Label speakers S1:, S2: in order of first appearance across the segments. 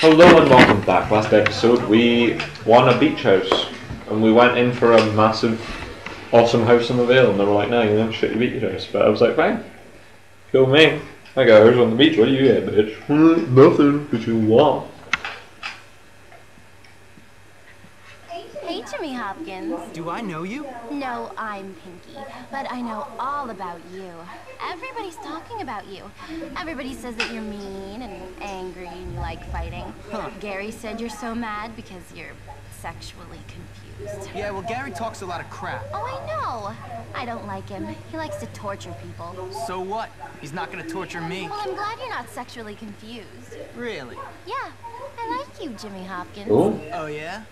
S1: Hello and welcome back. Last episode we won a beach house and we went in for a massive, awesome house in the Vale and they were like, no, you never shut your beach house. But I was like, fine, kill me. I got a house on the beach, what do you get, bitch? "Hmm, Nothing, but you want.
S2: Hey, Jimmy Hopkins.
S3: Do I know you?
S2: No, I'm Pinky, but I know all about you. Everybody's talking about you. Everybody says that you're mean and angry and you like fighting.
S3: Huh.
S2: Gary said you're so mad because you're sexually confused.
S3: Yeah, well, Gary talks a lot of crap.
S2: Oh, I know. I don't like him. He likes to torture people.
S3: So what? He's not gonna torture me.
S2: Well, I'm glad you're not sexually confused.
S3: Really?
S2: Yeah, I like you, Jimmy Hopkins.
S1: Ooh.
S3: Oh, yeah?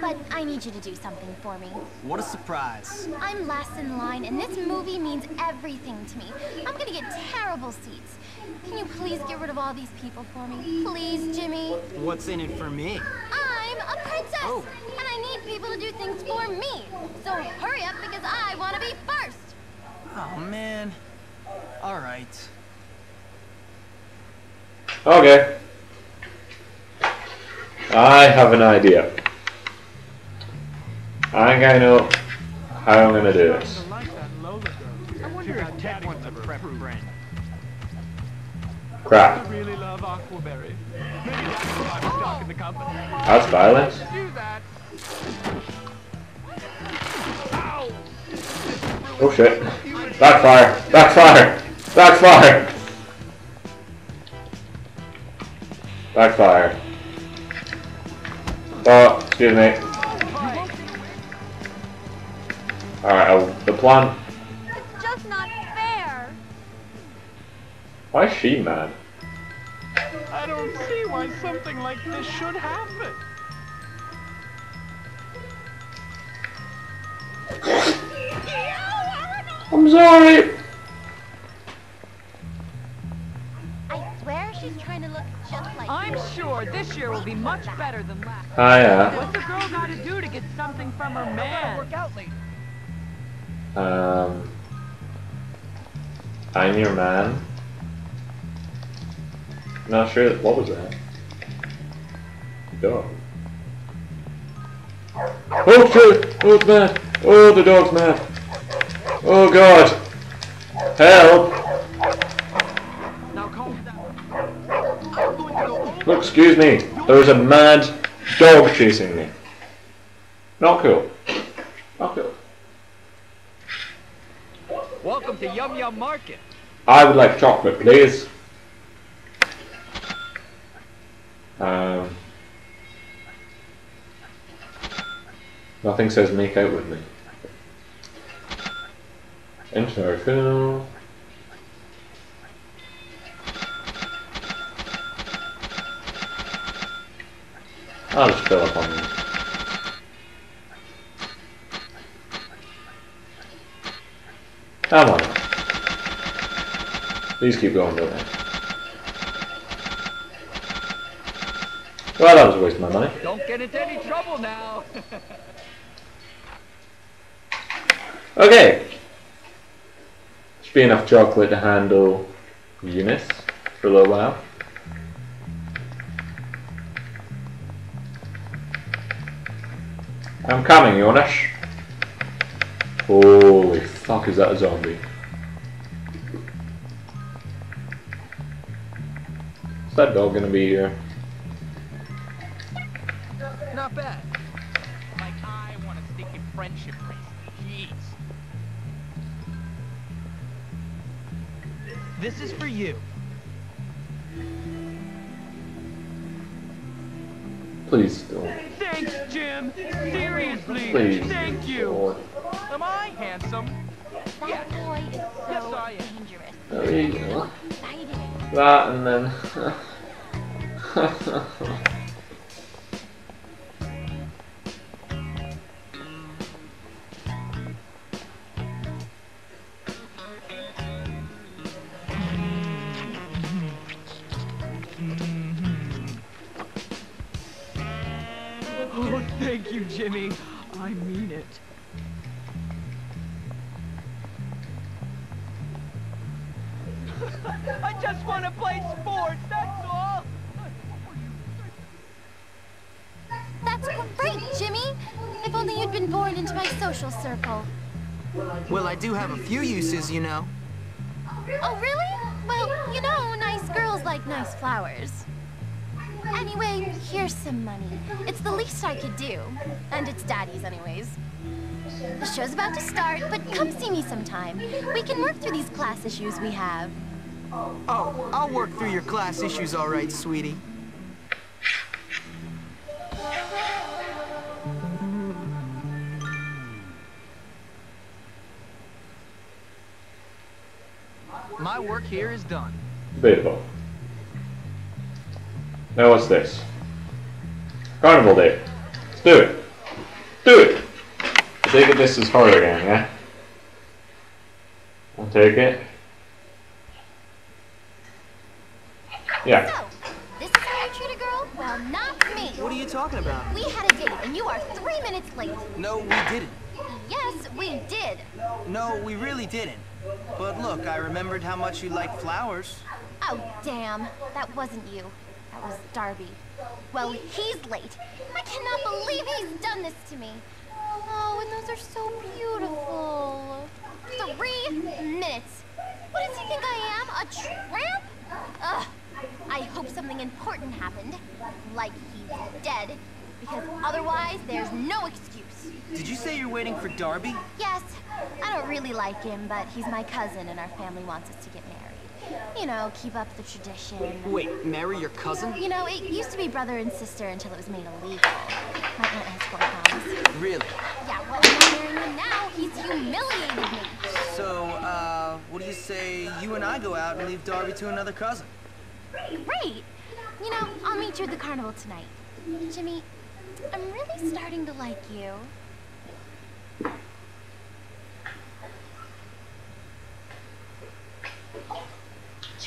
S2: But I need you to do something for me.
S3: What a surprise.
S2: I'm last in line, and this movie means everything to me. I'm gonna get terrible seats. Can you please get rid of all these people for me? Please, Jimmy?
S3: What's in it for me?
S2: I'm a princess,
S3: Oh.
S2: and I need people to do things for me. So hurry up, because I want to be first.
S3: Oh, man. All right.
S1: Okay. I have an idea. I think I know how I'm gonna do this. Crap.
S4: That's
S1: violence. Oh shit. Backfire! Backfire! Backfire! Backfire. Oh, excuse me. Alright, uh, the plan.
S2: It's just not fair.
S1: Why is she mad?
S4: I don't see why something like this should happen.
S1: I'm sorry!
S2: I swear she's trying to look just like
S5: I'm
S2: you.
S5: sure this year will be much better than last.
S1: Hiya.
S5: What's a girl got to do to get something from her man?
S1: Um. I'm your man. Not sure. What was that? Dog. Oh shit! Oh, it's mad! Oh, the dog's mad! Oh god! Help! Look, excuse me. There's a mad dog chasing me. Not cool. Not cool.
S4: Market.
S1: I would like chocolate, please. Um, nothing says make out with me. Enter fill. I'll just fill up on these. Come on. These keep going, don't they? Well, that was a waste of my money.
S4: Don't get into any trouble now.
S1: Okay. Should be enough chocolate to handle Eunice for a little while. I'm coming, Eunice. Holy fuck, is that a zombie? That dog gonna be here?
S4: Not bad. Like I want to stick in friendship bracelet. Jeez. This is for you.
S1: Please don't.
S4: Thanks, Jim. Seriously.
S1: Please.
S4: Thank you.
S1: Lord.
S4: Am I handsome?
S2: That boy is so
S4: Yes, I am.
S2: dangerous.
S1: There you go. That and then.
S4: Oh, thank you, Jimmy. I mean it. I just want to play sports,
S2: born into my social circle.
S3: Well, I do have a few uses, you know.
S2: Oh, really? Well, you know, nice girls like nice flowers. Anyway, here's some money. It's the least I could do. And it's daddy's anyways. The show's about to start, but come see me sometime. We can work through these class issues we have.
S3: Oh, I'll work through your class issues all right, sweetie.
S4: Work here is done.
S1: Debatable. Now what's this? Carnival Day. Let's do it. Do it! I take it this is her again, yeah? I'll take it. Yeah.
S2: So, this is how you treat a girl? Well, not me.
S3: What are you talking about?
S2: We had a date, and you are three minutes late.
S3: No, we didn't.
S2: Yes, we did.
S3: No, we really didn't. But look, I remembered how much you like flowers.
S2: Oh, damn. That wasn't you. That was Derby. Well, he's late. I cannot believe he's done this to me. Oh, and those are so beautiful. Three minutes. What does he think I am? A tramp? Ugh. I hope something important happened. Like he's dead. Because otherwise, there's no excuse.
S3: Did you say you're waiting for Derby?
S2: Yes, I don't really like him, but he's my cousin and our family wants us to get married. You know, keep up the tradition.
S3: Wait, marry your cousin?
S2: You know, it used to be brother and sister until it was made illegal. My aunt has four pounds.
S3: Really?
S2: Yeah, well, I'm marrying him now. He's humiliated me.
S3: So, uh, what do you say you and I go out and leave Derby to another cousin?
S2: Great. You know, I'll meet you at the carnival tonight. Jimmy, I'm really starting to like you.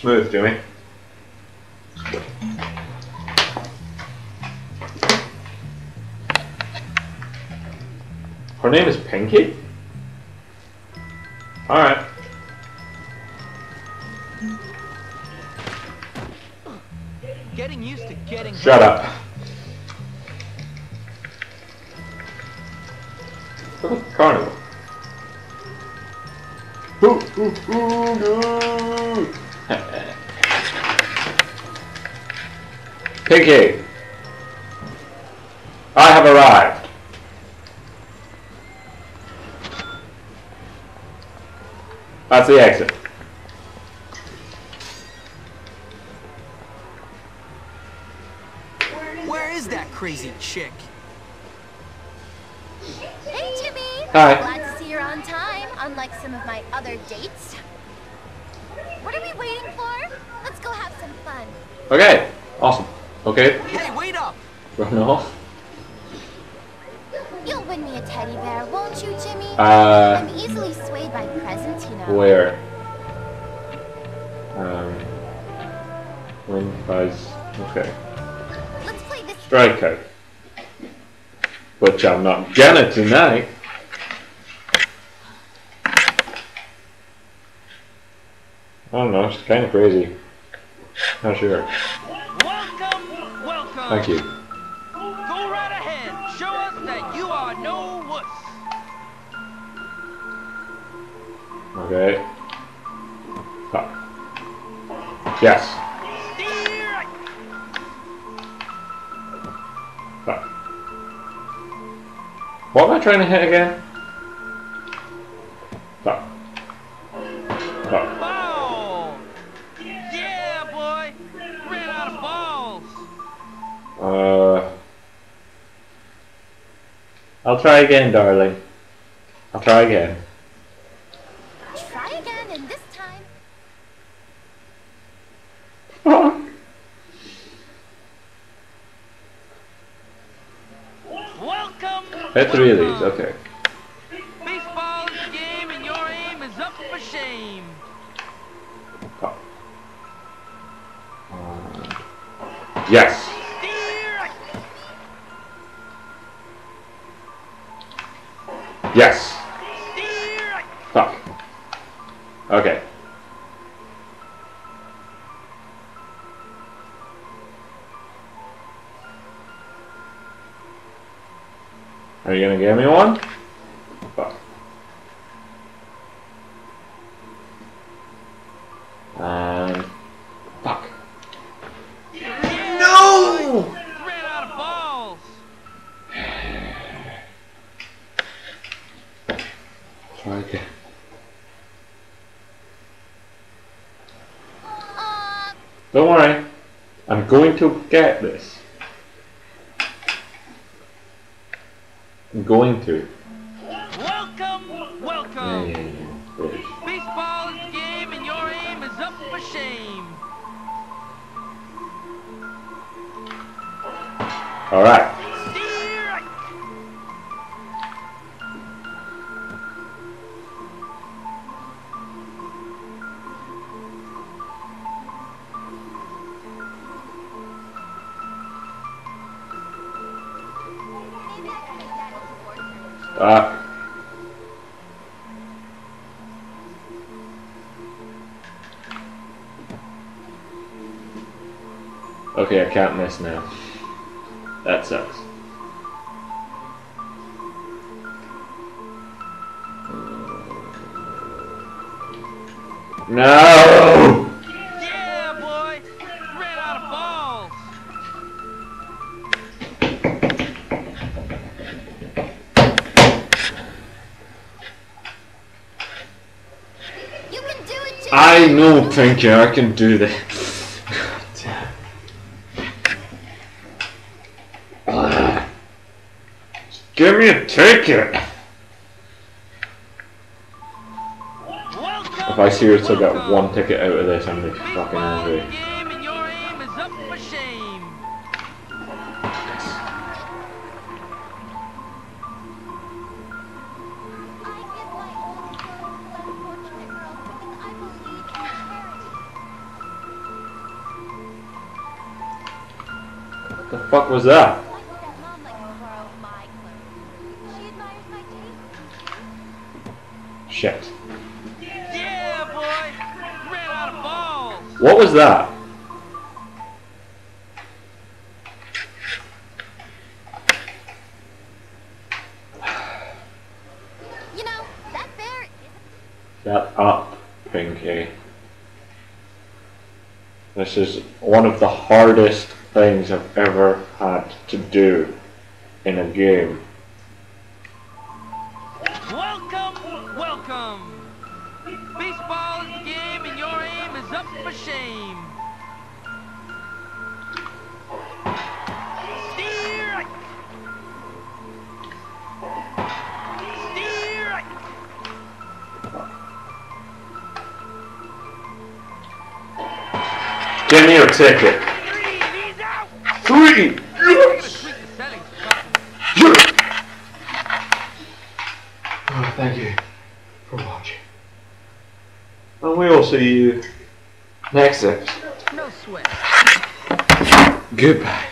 S1: Smooth, Jimmy. Her name is Pinky? Alright.
S4: Getting used to getting
S1: Shut up. Look at the carnival. Ooh, ooh, ooh, Pinky, I have arrived. That's the exit.
S3: Where is that crazy chick?
S2: Hey, Jimmy.
S1: Hi.
S2: Glad to see you're on time, unlike some of my other dates. What are we waiting for? Let's go have some fun.
S1: Okay, awesome. Okay,
S3: Hey, wait up!
S1: run off.
S2: You'll win me a teddy bear, won't you, Jimmy?
S1: Uh,
S2: I'm easily swayed by presents, you know.
S1: where? Um, win prize. Okay.
S2: Let's play this.
S1: Strikeout. Which I'm not gonna tonight. I don't know, it's kind of crazy. Not sure. Thank you.
S4: Go right ahead. Show us that you are no wuss.
S1: Okay. Fuck. Yes. Fuck. What am I trying to hit again? I'll try again, darling. I'll try again.
S2: Try again, and this time.
S4: Welcome.
S1: Hit three of these. Okay.
S4: Baseball is a game and your aim is up for shame.
S1: Fuck. Yes. Yes. Fuck. Okay. Are you gonna give me one? Fuck. And Don't worry. I'm going to get this. I'm going to.
S4: Welcome, welcome.
S1: yeah, yeah. British.
S4: Baseball is the game and your aim is up for shame.
S1: Alright.
S4: Steer.
S1: Ah. Okay, I can't miss now. That sucks. No! Know, Pinky, I can do this. Ah. Give me a ticket! If I seriously get one ticket out of this, I'm gonna be fucking angry. Fuck was that?
S2: My stepmom likes to borrow my clothes. She admires my taste.
S1: Shit.
S4: Yeah, boy. Ran out of balls.
S1: What was that?
S2: You know, that bear
S1: Shut up, Pinky. This is one of the hardest things I've ever had to do in a game.
S4: Welcome, welcome. Baseball is the game and your aim is up for shame. Steer. Steer.
S1: Give me your ticket. Three!
S4: I'm gonna tweak the settings.
S1: Oh, thank you for watching. And we will see you next episode.
S5: No sweat.
S1: Goodbye.